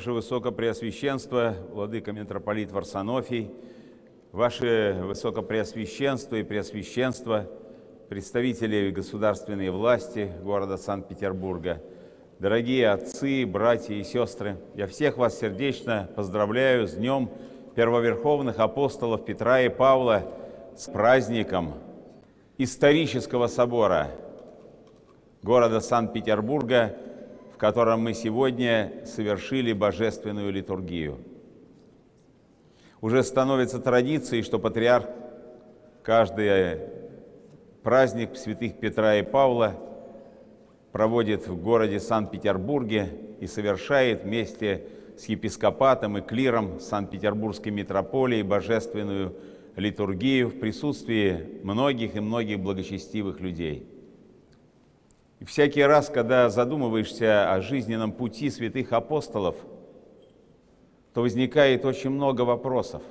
Ваше Высокопреосвященство, Владыка Митрополит Варсонофий, Ваше Высокопреосвященство и Преосвященство, представители государственной власти города Санкт-Петербурга, дорогие отцы, братья и сестры, я всех вас сердечно поздравляю с Днем Первоверховных Апостолов Петра и Павла, с праздником исторического собора города Санкт-Петербурга – котором мы сегодня совершили божественную литургию. Уже становится традицией, что патриарх каждый праздник святых Петра и Павла проводит в городе Санкт-Петербурге и совершает вместе с епископатом и клиром Санкт-Петербургской митрополии божественную литургию в присутствии многих и многих благочестивых людей – и всякий раз, когда задумываешься о жизненном пути святых апостолов, то возникает очень много вопросов.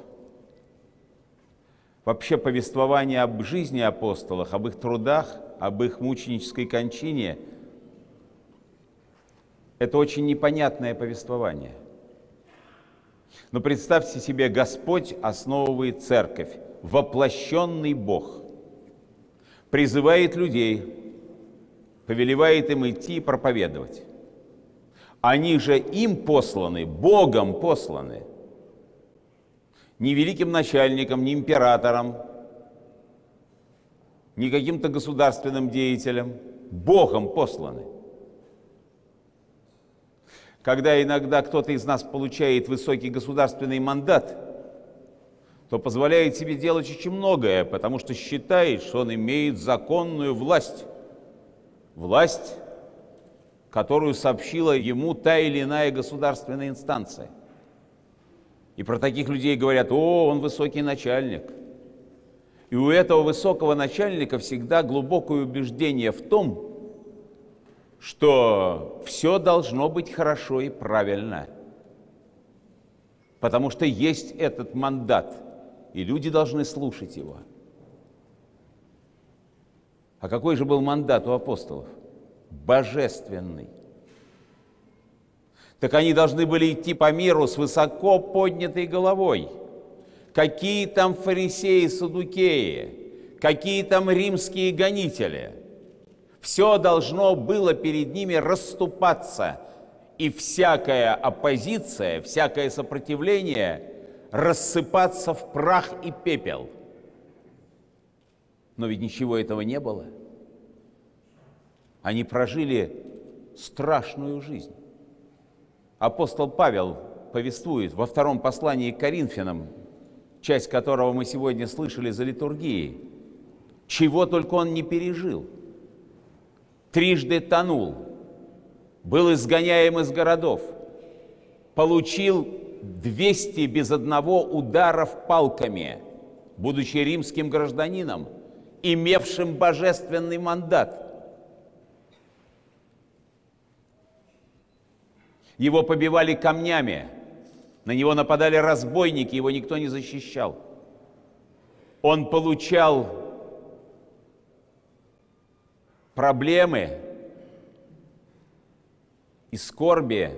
Вообще повествование об жизни апостолов, об их трудах, об их мученической кончине – это очень непонятное повествование. Но представьте себе, Господь основывает церковь, воплощенный Бог, призывает людей – повелевает им идти и проповедовать. Они же им посланы, Богом посланы. Ни великим начальником, ни императором, ни каким-то государственным деятелем, Богом посланы. Когда иногда кто-то из нас получает высокий государственный мандат, то позволяет себе делать очень многое, потому что считает, что он имеет законную власть власть, которую сообщила ему та или иная государственная инстанция. И про таких людей говорят, о, он высокий начальник. И у этого высокого начальника всегда глубокое убеждение в том, что все должно быть хорошо и правильно. Потому что есть этот мандат, и люди должны слушать его – а какой же был мандат у апостолов? Божественный. Так они должны были идти по миру с высоко поднятой головой. Какие там фарисеи, садукеи, какие там римские гонители. Все должно было перед ними расступаться, и всякая оппозиция, всякое сопротивление рассыпаться в прах и пепел – но ведь ничего этого не было. Они прожили страшную жизнь. Апостол Павел повествует во втором послании к Коринфянам, часть которого мы сегодня слышали за литургией, чего только он не пережил. Трижды тонул, был изгоняем из городов, получил 200 без одного ударов палками, будучи римским гражданином – имевшим божественный мандат. Его побивали камнями, на него нападали разбойники, его никто не защищал. Он получал проблемы и скорби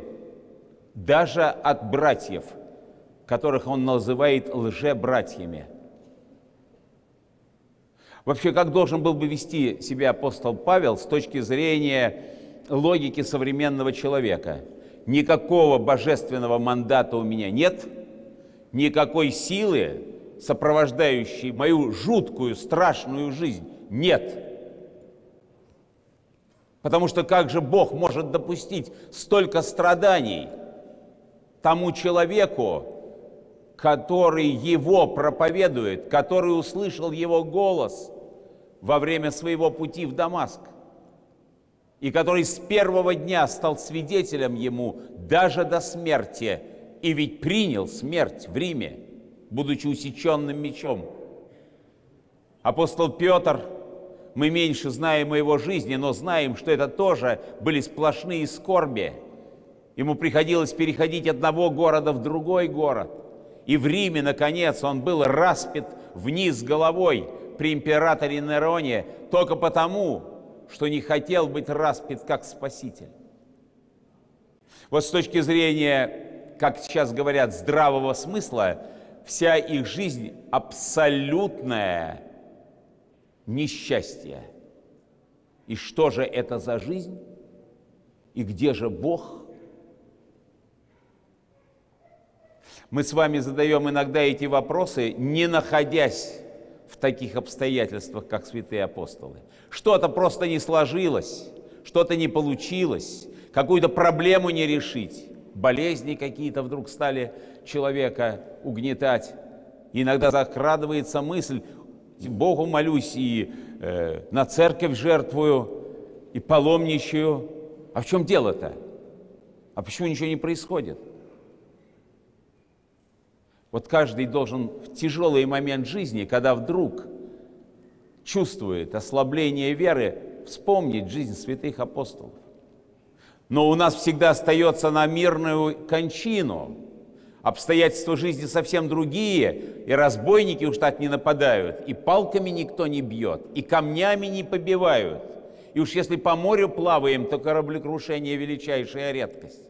даже от братьев, которых он называет лже-братьями – Вообще, как должен был бы вести себя апостол Павел с точки зрения логики современного человека? Никакого божественного мандата у меня нет, никакой силы, сопровождающей мою жуткую, страшную жизнь, нет. Потому что как же Бог может допустить столько страданий тому человеку, который его проповедует, который услышал его голос во время своего пути в Дамаск, и который с первого дня стал свидетелем ему даже до смерти, и ведь принял смерть в Риме, будучи усеченным мечом. Апостол Петр, мы меньше знаем о его жизни, но знаем, что это тоже были сплошные скорби. Ему приходилось переходить одного города в другой город – и в Риме, наконец, он был распят вниз головой при императоре Нероне только потому, что не хотел быть распят как спаситель. Вот с точки зрения как сейчас говорят, здравого смысла, вся их жизнь абсолютное несчастье. И что же это за жизнь? И где же Бог? Мы с вами задаем иногда эти вопросы, не находясь в таких обстоятельствах, как святые апостолы. Что-то просто не сложилось, что-то не получилось, какую-то проблему не решить. Болезни какие-то вдруг стали человека угнетать. Иногда закрадывается мысль, Богу молюсь и э, на церковь жертвую, и паломничаю. А в чем дело-то? А почему ничего не происходит? Вот каждый должен в тяжелый момент жизни, когда вдруг чувствует ослабление веры, вспомнить жизнь святых апостолов. Но у нас всегда остается на мирную кончину. Обстоятельства жизни совсем другие, и разбойники уж так не нападают, и палками никто не бьет, и камнями не побивают. И уж если по морю плаваем, то кораблекрушение – величайшая редкость.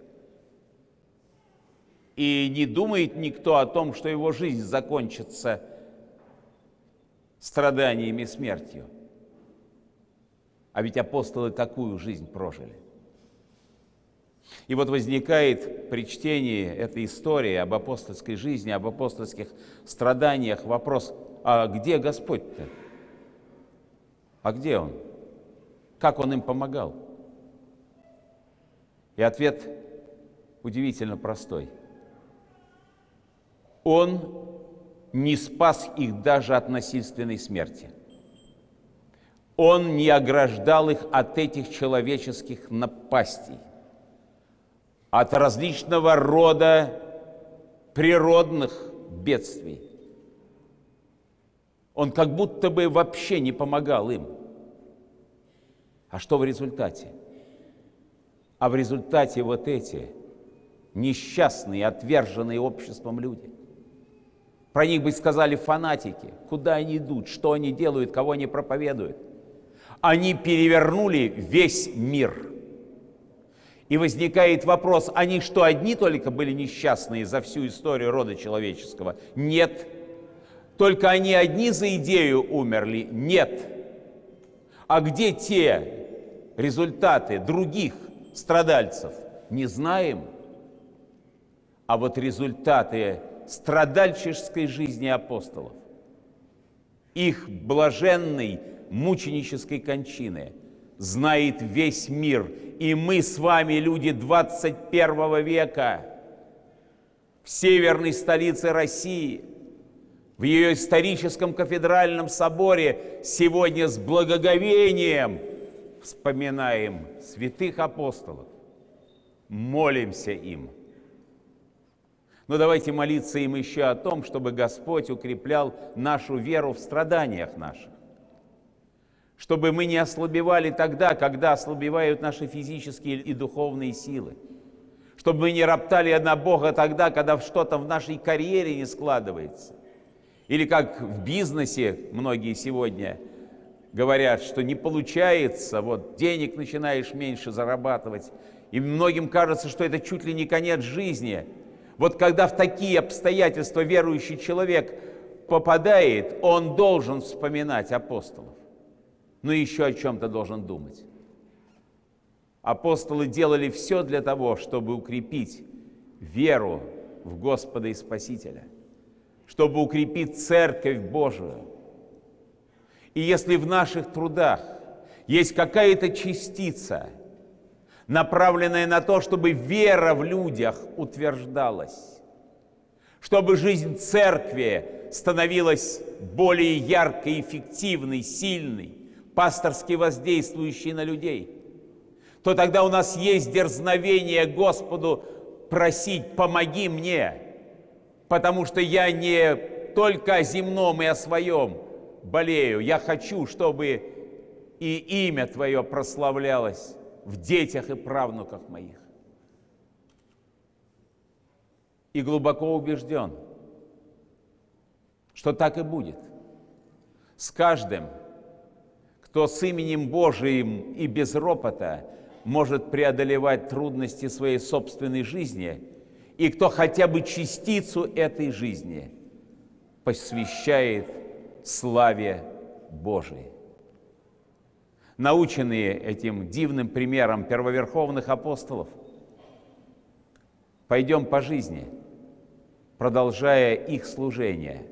И не думает никто о том, что его жизнь закончится страданиями смертью. А ведь апостолы такую жизнь прожили. И вот возникает при чтении этой истории об апостольской жизни, об апостольских страданиях вопрос, а где Господь-то? А где Он? Как Он им помогал? И ответ удивительно простой. Он не спас их даже от насильственной смерти. Он не ограждал их от этих человеческих напастей от различного рода природных бедствий. Он как будто бы вообще не помогал им. А что в результате? А в результате вот эти несчастные, отверженные обществом люди. Про них бы сказали фанатики, куда они идут, что они делают, кого они проповедуют. Они перевернули весь мир – и возникает вопрос, они что, одни только были несчастные за всю историю рода человеческого? Нет. Только они одни за идею умерли? Нет. А где те результаты других страдальцев? Не знаем. А вот результаты страдальческой жизни апостолов, их блаженной мученической кончины знает весь мир и мы с вами, люди 21 века, в северной столице России, в ее историческом кафедральном соборе сегодня с благоговением вспоминаем святых апостолов, молимся им. Но давайте молиться им еще о том, чтобы Господь укреплял нашу веру в страданиях наших чтобы мы не ослабевали тогда, когда ослабевают наши физические и духовные силы. Чтобы мы не роптали на Бога тогда, когда что-то в нашей карьере не складывается. Или как в бизнесе многие сегодня говорят, что не получается, вот денег начинаешь меньше зарабатывать, и многим кажется, что это чуть ли не конец жизни. Вот когда в такие обстоятельства верующий человек попадает, он должен вспоминать апостолов но еще о чем-то должен думать. Апостолы делали все для того, чтобы укрепить веру в Господа и Спасителя, чтобы укрепить Церковь Божию. И если в наших трудах есть какая-то частица, направленная на то, чтобы вера в людях утверждалась, чтобы жизнь Церкви становилась более яркой, эффективной, сильной, пасторски воздействующий на людей, то тогда у нас есть дерзновение Господу просить «помоги мне», потому что я не только о земном и о своем болею, я хочу, чтобы и имя Твое прославлялось в детях и правнуках моих. И глубоко убежден, что так и будет. С каждым – кто с именем Божиим и без ропота может преодолевать трудности своей собственной жизни и кто хотя бы частицу этой жизни посвящает славе Божией. Наученные этим дивным примером первоверховных апостолов, пойдем по жизни, продолжая их служение,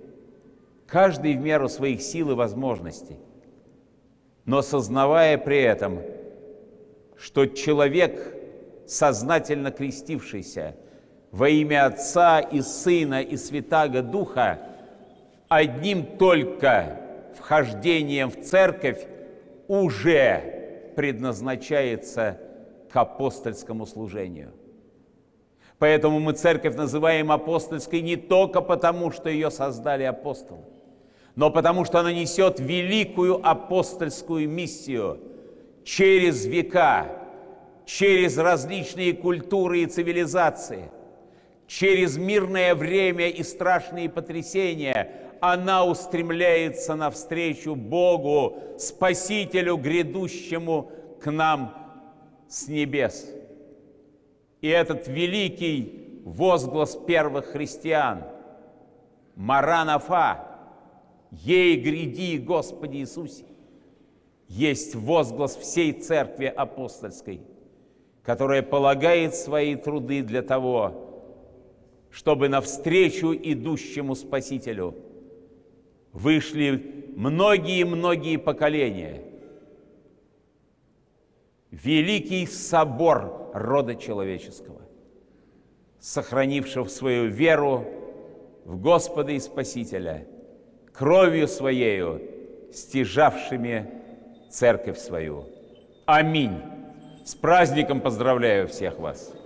каждый в меру своих сил и возможностей, но сознавая при этом, что человек, сознательно крестившийся во имя Отца и Сына и Святаго Духа, одним только вхождением в церковь уже предназначается к апостольскому служению. Поэтому мы церковь называем апостольской не только потому, что ее создали апостолы, но потому что она несет великую апостольскую миссию через века, через различные культуры и цивилизации, через мирное время и страшные потрясения она устремляется навстречу Богу, Спасителю, грядущему к нам с небес. И этот великий возглас первых христиан «Маранафа», «Ей гряди, Господи Иисусе», есть возглас всей церкви апостольской, которая полагает свои труды для того, чтобы навстречу идущему Спасителю вышли многие-многие поколения. Великий собор рода человеческого, сохранившего свою веру в Господа и Спасителя, кровью Своею, стяжавшими церковь свою. Аминь. С праздником поздравляю всех вас!